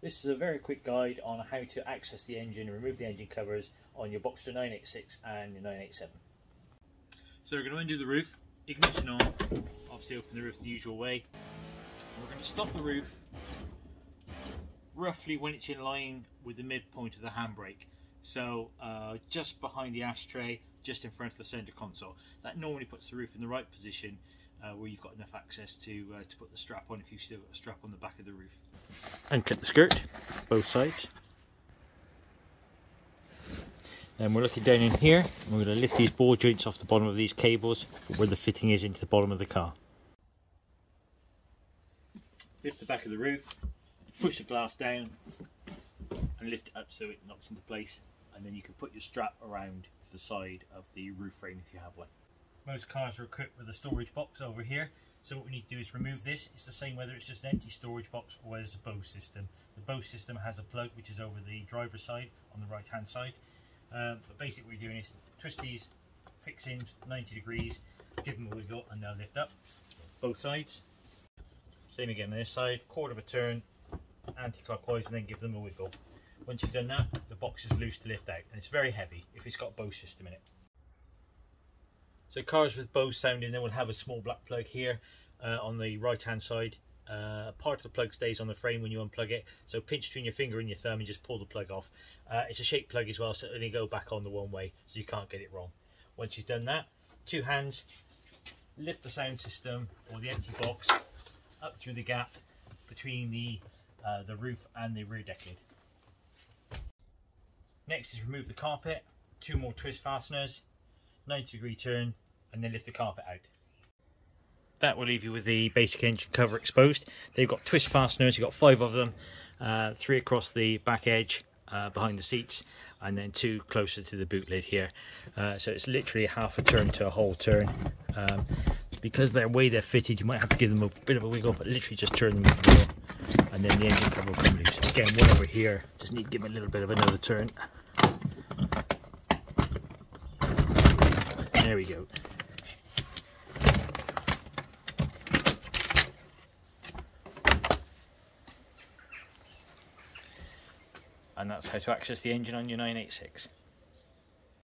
This is a very quick guide on how to access the engine and remove the engine covers on your Boxster 986 and your 987. So we're going to undo the roof, ignition on, obviously open the roof the usual way. We're going to stop the roof roughly when it's in line with the midpoint of the handbrake. So uh, just behind the ashtray, just in front of the center console. That normally puts the roof in the right position uh, where you've got enough access to uh, to put the strap on if you've still got a strap on the back of the roof. Unclip the skirt, both sides. Then we're looking down in here, we're going to lift these ball joints off the bottom of these cables where the fitting is into the bottom of the car. Lift the back of the roof, push the glass down and lift it up so it knocks into place and then you can put your strap around the side of the roof frame if you have one. Most cars are equipped with a storage box over here so what we need to do is remove this. It's the same whether it's just an empty storage box or whether it's a Bose system. The Bose system has a plug which is over the driver's side on the right hand side. Um, but basically what we're doing is twist these fixings 90 degrees, give them a wiggle and they'll lift up both sides. Same again on this side, quarter of a turn anti-clockwise and then give them a wiggle. Once you've done that, the box is loose to lift out and it's very heavy if it's got a Bose system in it. So cars with Bose sounding, they will have a small black plug here uh, on the right hand side. Uh, part of the plug stays on the frame when you unplug it, so pinch between your finger and your thumb and just pull the plug off. Uh, it's a shake plug as well, so it only go back on the one way, so you can't get it wrong. Once you've done that, two hands, lift the sound system or the empty box up through the gap between the uh, the roof and the rear deck lid. Next is remove the carpet, two more twist fasteners, 90 degree turn and then lift the carpet out. That will leave you with the basic engine cover exposed. They've got twist fasteners, you've got five of them, uh, three across the back edge uh, behind the seats and then two closer to the boot lid here. Uh, so it's literally half a turn to a whole turn. Um, because they're way they're fitted, you might have to give them a bit of a wiggle, but literally just turn them and then the engine cover will come loose. Again, one over here, just need to give it a little bit of another turn. There we go. And that's how to access the engine on your 986.